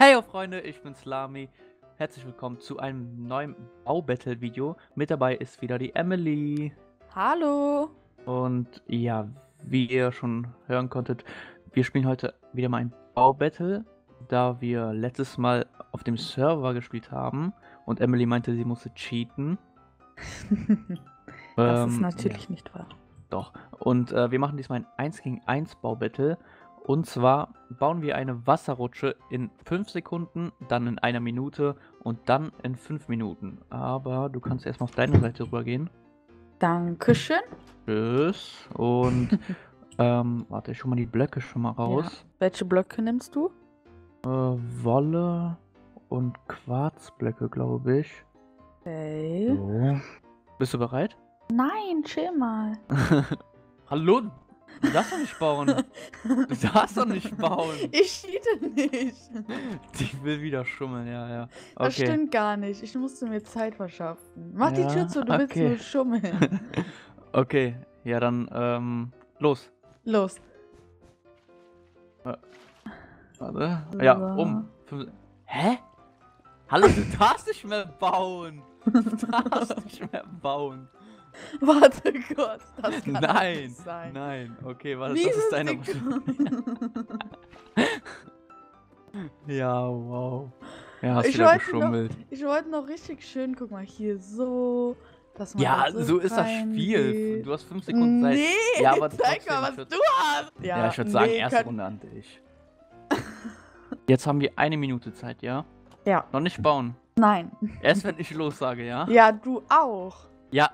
Hey oh Freunde, ich bin Slami. Herzlich willkommen zu einem neuen Baubattle-Video. Mit dabei ist wieder die Emily. Hallo. Und ja, wie ihr schon hören konntet, wir spielen heute wieder mal ein Baubattle, da wir letztes Mal auf dem Server gespielt haben und Emily meinte, sie musste cheaten. das ist Ähm, natürlich ja, nicht wahr. doch. Und äh, wir machen diesmal ein 1 gegen 1 Baubattle. Und zwar bauen wir eine Wasserrutsche in 5 Sekunden, dann in einer Minute und dann in 5 Minuten. Aber du kannst erstmal auf deine Seite rübergehen. Dankeschön. Tschüss. Und ähm, warte, ich hol mal die Blöcke schon mal raus. Welche Blöcke nimmst du? Äh, Wolle und Quarzblöcke, glaube ich. Okay. So. Bist du bereit? Nein, chill mal. Hallo? Du darfst doch nicht bauen. Du darfst doch nicht bauen. Ich cheate nicht. Die will wieder schummeln, ja, ja. Das Okay. stimmt gar nicht. Ich musste mir Zeit verschaffen. Mach die Ja, Tür zu, du willst okay. nur schummeln. okay, ja, dann, ähm, los. Los. Warte. Ja, So. um. Fünf- Hä? Hallo, du darfst nicht mehr bauen. Du darfst nicht mehr bauen. Warte Gott, das kann Nein, nicht sein. nein. Okay, warte, Wie das ist deine... ja, wow. Ja, hast Ich wieder wollte noch- geschummelt. Ich wollte noch richtig schön, guck mal, hier so. Dass man Ja, da so ist das Spiel. reingeht. Du hast fünf Sekunden Zeit. Nee, Ja, aber zeig mal, was würd- du hast. Ja, ich würde sagen, nee, erste kann- Runde an dich. Jetzt haben wir eine Minute Zeit, ja? Ja, Noch nicht bauen. nein. Erst wenn ich los sage, ja? Ja, du auch. Ja.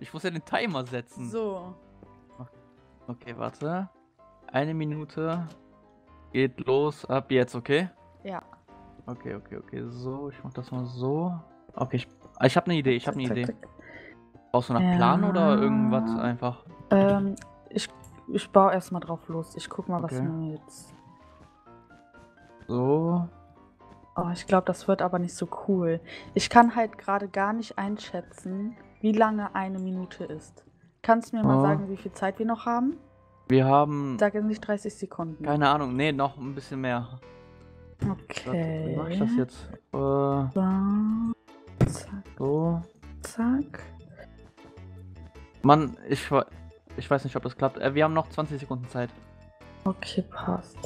Ich muss ja den Timer setzen. So. Okay, warte. Eine Minute. Geht los ab jetzt, okay? Ja. Okay, okay, okay. So, ich mach das mal so. Okay, ich, ah, ich habe eine Idee, ich habe eine Idee. Brauchst du einen Plan oder Ja. irgendwas einfach? Ähm, ich, ich baue erstmal drauf los. Ich guck mal, was Okay. mir jetzt. So. Oh, ich glaube, das wird aber nicht so cool. Ich kann halt gerade gar nicht einschätzen, wie lange eine Minute ist. Kannst du mir mal Oh. sagen, wie viel Zeit wir noch haben? Wir haben. Sag jetzt nicht 30 Sekunden. Keine Ahnung. Nee, noch ein bisschen mehr. Okay. Wie mach ich das jetzt? Äh, So. Zack, so. zack. Mann, ich, ich weiß nicht, ob das klappt. Äh, wir haben noch 20 Sekunden Zeit. Okay, passt.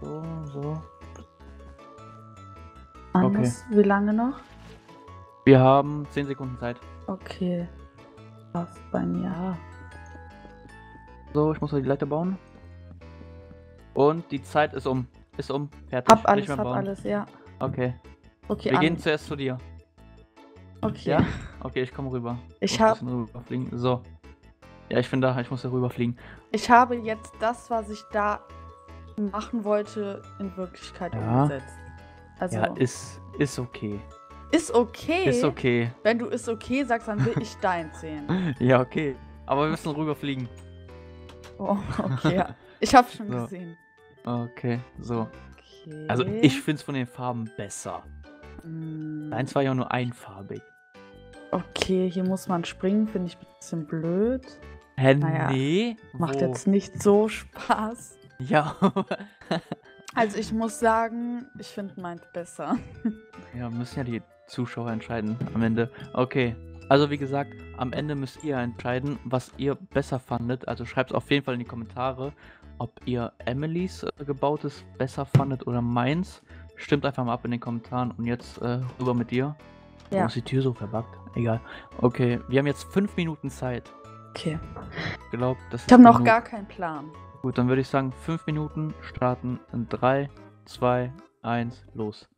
So, so. Anders, wie lange noch? Wir haben 10 Sekunden Zeit. Okay. Passt bei mir. So, ich muss noch die Leiter bauen. Und die Zeit ist um. Ist um. Fertig. Hab alles, hab bauen. alles, ja. Okay. Okay, Wir an. gehen zuerst zu dir. Okay. Ja? Okay, ich komme rüber. Ich Muss hab- ein bisschen rüberfliegen. So. Ja, ich bin da. Ich muss da rüberfliegen. Ich habe jetzt das, was ich da machen wollte, in Wirklichkeit Ja. umgesetzt. Also, Ja, ist, ist okay. Ist okay. Ist okay. Wenn du ist okay sagst, dann will ich dein sehen. Ja, okay. Aber wir müssen rüberfliegen. Oh, okay, ja. Ich habe schon So. gesehen. Okay, so. Okay. Also ich finde es von den Farben besser. Mm, Deins war ja nur einfarbig. Okay, hier muss man springen, finde ich ein bisschen blöd. Hä, Naja, nee? Macht Wo? jetzt nicht so Spaß. Ja. Also ich muss sagen, ich finde meins besser. ja, müssen ja die Zuschauer entscheiden am Ende. Okay. Also wie gesagt, am Ende müsst ihr entscheiden, was ihr besser fandet. Also schreibt es auf jeden Fall in die Kommentare, ob ihr Emilys äh, gebautes besser fandet oder meins. Stimmt einfach mal ab in den Kommentaren. Und jetzt äh, rüber mit dir. Ja. ist die Tür so verbuggt? Egal. Okay, wir haben jetzt fünf Minuten Zeit. Okay. Ich glaube, das ist Ich habe noch genug. gar keinen Plan. Gut, dann würde ich sagen, fünf Minuten starten in 3, 2, 1, los.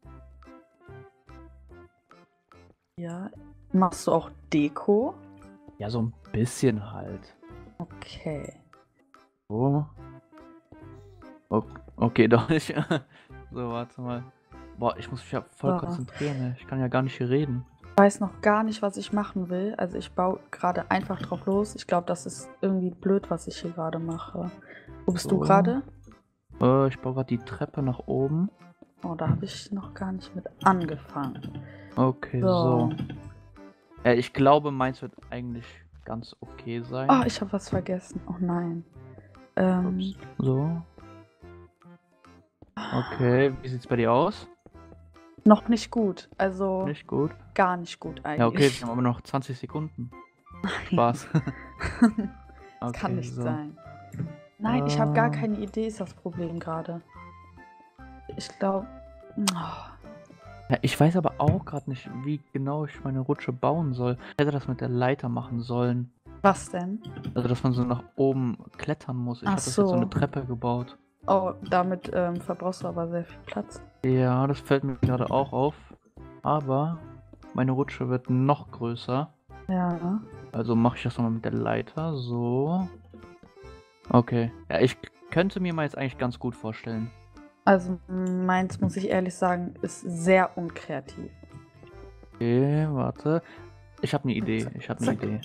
Ja. Machst du auch Deko? Ja, so ein bisschen halt. Okay. So. Okay, doch nicht. so, warte mal. Boah, ich muss mich ja voll So. konzentrieren. ey. Ich kann ja gar nicht hier reden. Ich weiß noch gar nicht, was ich machen will. Also ich baue gerade einfach drauf los. Ich glaube, das ist irgendwie blöd, was ich hier gerade mache. Wo bist du So. gerade? Äh, ich baue gerade die Treppe nach oben. Oh, da habe ich noch gar nicht mit angefangen. Okay, so. So. Ja, ich glaube, meins wird eigentlich ganz okay sein. Oh, ich habe was vergessen. Oh nein. Ähm, Ups. So. Okay, wie sieht's bei dir aus? Noch nicht gut. Also Nicht gut? gar nicht gut eigentlich. Ja, okay, wir haben aber noch 20 Sekunden. Spaß. das kann Okay, nicht so. sein. Nein, ich habe gar Ähm. keine Idee, ist das Problem gerade. Ich glaube. Ja, ich weiß aber auch gerade nicht, wie genau ich meine Rutsche bauen soll. Ich hätte das mit der Leiter machen sollen. was denn? Also, dass man so nach oben klettern muss. Ich habe das jetzt so so. eine Treppe gebaut. Oh, damit ähm, verbrauchst du aber sehr viel Platz. Ja, das fällt mir gerade auch auf. Aber meine Rutsche wird noch größer. Ja. Also mache ich das nochmal mit der Leiter. So. Okay. Ja, ich könnte mir mal jetzt eigentlich ganz gut vorstellen. Also meins, muss ich ehrlich sagen, ist sehr unkreativ. Okay, warte. Ich habe eine Idee. Ich habe eine. Idee.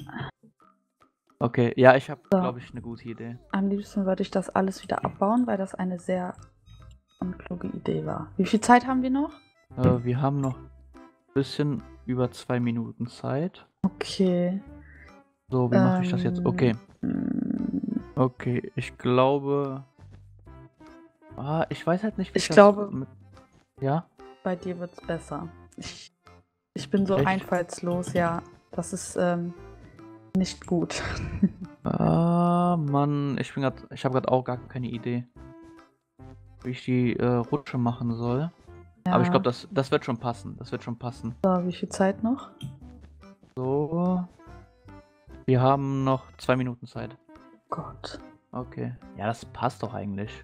Okay, ja, ich habe, So. glaube ich, eine gute Idee. Am liebsten würde ich das alles wieder abbauen, weil das eine sehr unkluge Idee war. Wie viel Zeit haben wir noch? Äh, wir haben noch ein bisschen über zwei Minuten Zeit. Okay. So, wie mache ich das jetzt? Ähm, Okay, mm, okay. Ich glaube. Ah, ich weiß halt nicht, wie Ich das glaube- Mit... Ja? Bei dir wird's besser. Ich, ich bin so Echt? einfallslos, ja. Das ist ähm, nicht gut. Ah, Mann, ich bin grad, ich habe gerade auch gar keine Idee, wie ich die äh, Rutsche machen soll. Aber ich Ja. glaube, das, das wird schon passen. Das wird schon passen. So, wie viel Zeit noch? So. Wir haben noch zwei Minuten Zeit. Gott. Okay. Ja, das passt doch eigentlich.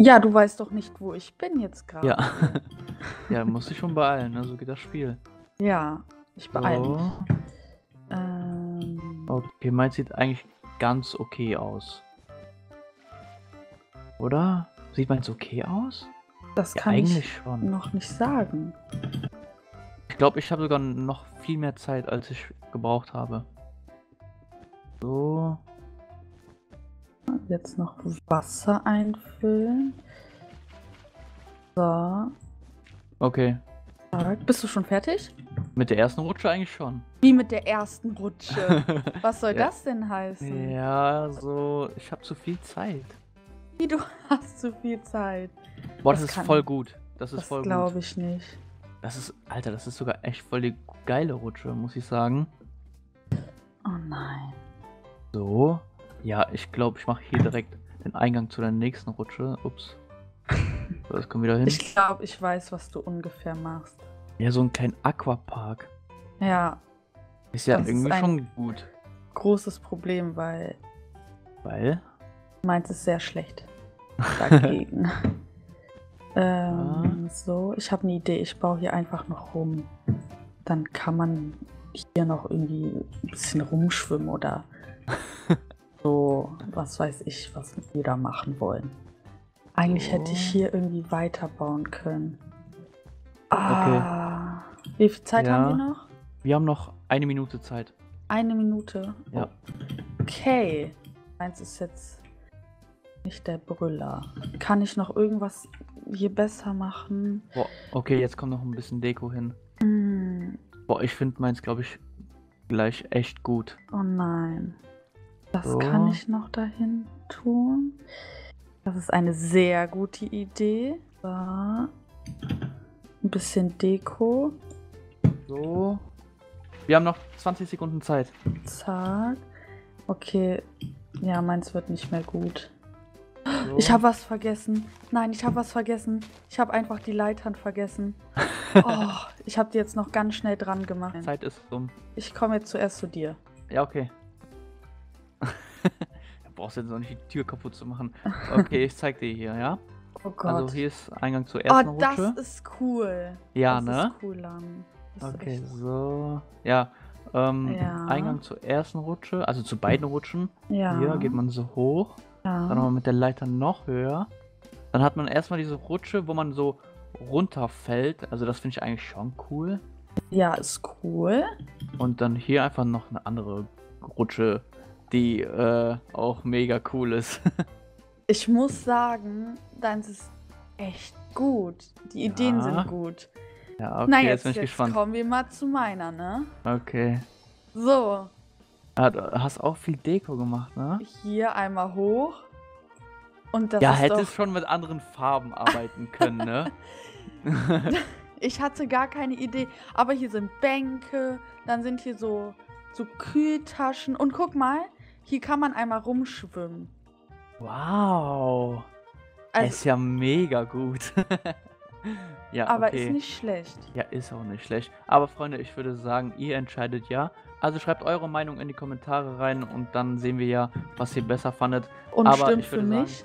Ja, du weißt doch nicht, wo ich bin jetzt gerade. Ja. ja, muss ich schon beeilen, ne? So geht das Spiel. Ja, ich beeile mich. So. Ähm, Okay, meins sieht eigentlich ganz okay aus. Oder? Sieht meins okay aus? das Ja, kann eigentlich ich schon. noch nicht sagen. Ich glaube, ich habe sogar noch viel mehr Zeit, als ich gebraucht habe. So. Jetzt noch Wasser einfüllen. So. Okay. Bist du schon fertig? Mit der ersten Rutsche eigentlich schon. Wie mit der ersten Rutsche. Was soll Ja. das denn heißen? ja, so. Ich habe zu viel Zeit. Wie du hast zu viel Zeit. Boah, Das das, ist kann- voll gut. Das ist Das voll gut. glaube ich nicht. Das ist, Alter, das ist sogar echt voll die geile Rutsche, muss ich sagen. Oh nein. So. Ja, ich glaube, ich mache hier direkt den Eingang zu der nächsten Rutsche. Ups. So, das kommt wieder hin. Ich glaube, ich weiß, was du ungefähr machst. Ja, so ein kleinen Aquapark. Ja, Ist ja ist irgendwie ein- schon gut. großes Problem, weil Weil. meins ist sehr schlecht dagegen. ähm, so, ich habe eine Idee. Ich baue hier einfach noch rum. Dann kann man hier noch irgendwie ein bisschen rumschwimmen oder so, was weiß ich, was wir da machen wollen. Eigentlich hätte ich hier irgendwie weiterbauen können. Ah, wie viel Zeit Ja. haben wir noch? Wir haben noch eine Minute Zeit. Eine Minute. Ja. Okay. Meins ist jetzt nicht der Brüller. Kann ich noch irgendwas hier besser machen? Boah, okay, jetzt kommt noch ein bisschen Deko hin. Hm, Boah, ich finde meins, glaube ich, gleich echt gut. oh nein. Das So. kann ich noch dahin tun. Das ist eine sehr gute Idee. So. Ein bisschen Deko. So. Wir haben noch 20 Sekunden Zeit. Zack. Okay. Ja, meins wird nicht mehr gut. So. Ich habe was vergessen. Nein, ich habe was vergessen. Ich habe einfach die Leitern vergessen. Oh, ich habe die jetzt noch ganz schnell dran gemacht. Zeit ist um. Ich komme jetzt zuerst zu dir. Ja, okay. Brauchst du jetzt noch nicht die Tür kaputt zu machen. Okay, ich zeig dir hier, ja? Oh Gott. Also hier ist Eingang zur ersten oh, das Rutsche. ist cool. Ja, das ne? ist cool, Lan. Das Okay, so. Ja. Ähm, Ja. Eingang zur ersten Rutsche, also zu beiden Rutschen. Ja. Hier geht man so hoch. Dann ja. nochmal mit der Leiter noch höher. Dann hat man erstmal diese Rutsche, wo man so runterfällt. Also das finde ich eigentlich schon cool. ja, ist cool. Und dann hier einfach noch eine andere Rutsche, die äh, auch mega cool ist. Ich muss sagen, deins ist echt gut. Die Ideen Ja. sind gut. ja, okay, Na, jetzt, jetzt, bin ich jetzt gespannt. kommen wir mal zu meiner, ne? Okay. So, Ah, du hast auch viel Deko gemacht, ne? hier einmal hoch. Und das Ja, ist hättest doch. schon mit anderen Farben arbeiten können, ne? Ich hatte gar keine Idee. Aber hier sind Bänke, dann sind hier so, so Kühltaschen. Und guck mal, hier kann man einmal rumschwimmen. Wow. Also, ist ja mega gut. ja, aber okay. ist nicht schlecht. Ja, ist auch nicht schlecht. Aber Freunde, ich würde sagen, ihr entscheidet ja. Also schreibt eure Meinung in die Kommentare rein und dann sehen wir ja, was ihr besser fandet. Und Aber stimmt ich für würde sagen- mich.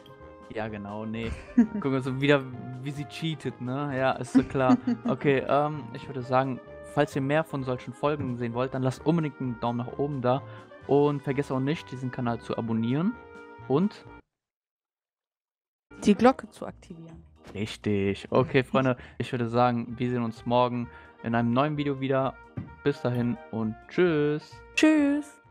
Ja, genau, nee. Gucken wir so wieder, wie sie cheatet, ne? Ja, ist so klar. Okay, ähm, ich würde sagen, falls ihr mehr von solchen Folgen sehen wollt, dann lasst unbedingt einen Daumen nach oben da. Und vergesst auch nicht, diesen Kanal zu abonnieren. Und Die Glocke zu aktivieren. richtig. Okay, Freunde, ich würde sagen, wir sehen uns morgen in einem neuen Video wieder. Bis dahin und tschüss. Tschüss.